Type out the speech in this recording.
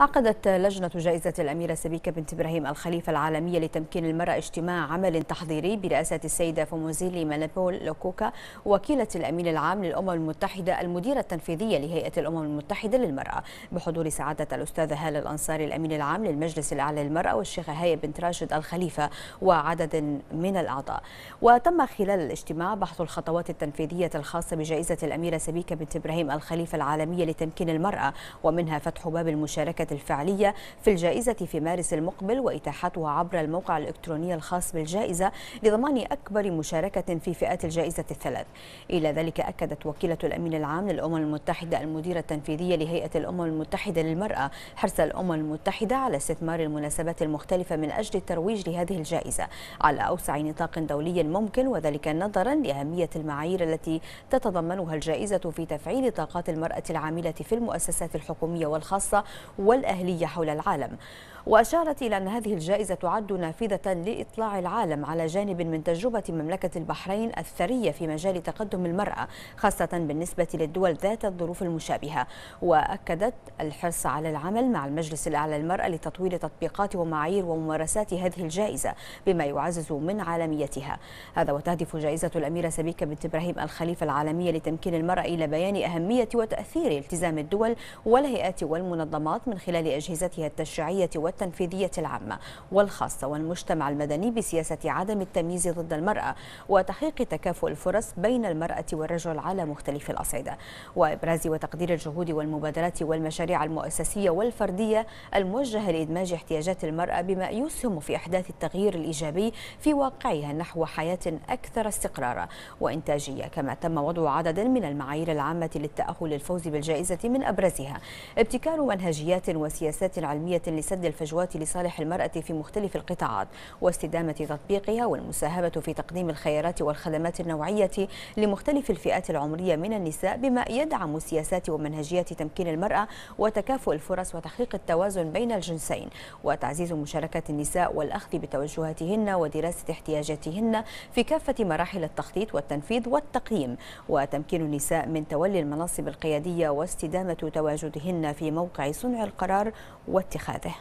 عقدت لجنة جائزة الأميرة سبيكة بنت إبراهيم الخليفة العالمية لتمكين المرأة اجتماع عمل تحضيري برئاسة السيدة فوموزيلي مانابول لوكوكا وكيلة الأمين العام للأمم المتحدة المديرة التنفيذية لهيئة الأمم المتحدة للمرأة. بحضور سعادة الأستاذة هالة الأنصاري الأمين العام للمجلس الأعلى للمرأة والشيخة هاي بنت راشد الخليفة وعدد من الأعضاء. وتم خلال الاجتماع بحث الخطوات التنفيذية الخاصة بجائزة الأميرة سبيكة بنت إبراهيم الخليفة العالمية لتمكين المرأة ومنها فتح باب المشاركة الفعلية في الجائزة في مارس المقبل وإتاحتها عبر الموقع الإلكتروني الخاص بالجائزة لضمان أكبر مشاركة في فئات الجائزة الثلاث. إلى ذلك أكدت وكيلة الأمين العام للأمم المتحدة المديرة التنفيذية لهيئة الأمم المتحدة للمرأة حرص الأمم المتحدة على استثمار المناسبات المختلفة من أجل الترويج لهذه الجائزة على أوسع نطاق دولي ممكن وذلك نظرا لأهمية المعايير التي تتضمنها الجائزة في تفعيل طاقات المرأة العاملة في المؤسسات الحكومية والخاصة والأهلية حول العالم. وأشارت إلى أن هذه الجائزة تعد نافذة لإطلاع العالم على جانب من تجربة مملكة البحرين الثرية في مجال تقدم المرأة خاصة بالنسبة للدول ذات الظروف المشابهة. وأكدت الحرص على العمل مع المجلس الأعلى للمرأة لتطوير تطبيقات ومعايير وممارسات هذه الجائزة بما يعزز من عالميتها. هذا وتهدف جائزة الأميرة سبيكة بنت إبراهيم الخليفة العالمية لتمكين المرأة إلى بيان أهمية وتأثير التزام الدول والهيئات والمنظمات من خلال أجهزتها التشريعية والتنفيذية العامة والخاصة والمجتمع المدني بسياسة عدم التمييز ضد المرأة وتحقيق تكافؤ الفرص بين المرأة والرجل على مختلف الأصعدة. وإبراز وتقدير الجهود والمبادرات والمشاريع المؤسسية والفردية الموجهة لإدماج احتياجات المرأة بما يسهم في إحداث التغيير الإيجابي في واقعها نحو حياة أكثر استقرارا وإنتاجية. كما تم وضع عدد من المعايير العامة للتأهل للفوز بالجائزة من أبرزها. ابتكار منهجيات وسياسات علمية لسد الفجوات لصالح المرأة في مختلف القطاعات واستدامة تطبيقها والمساهمة في تقديم الخيارات والخدمات النوعية لمختلف الفئات العمرية من النساء بما يدعم سياسات ومنهجيات تمكين المرأة وتكافؤ الفرص وتحقيق التوازن بين الجنسين وتعزيز مشاركة النساء والأخذ بتوجهاتهن ودراسة احتياجاتهن في كافة مراحل التخطيط والتنفيذ والتقييم وتمكين النساء من تولي المناصب القيادية واستدامة تواجدهن في موقع صنع القرار واتخاذه.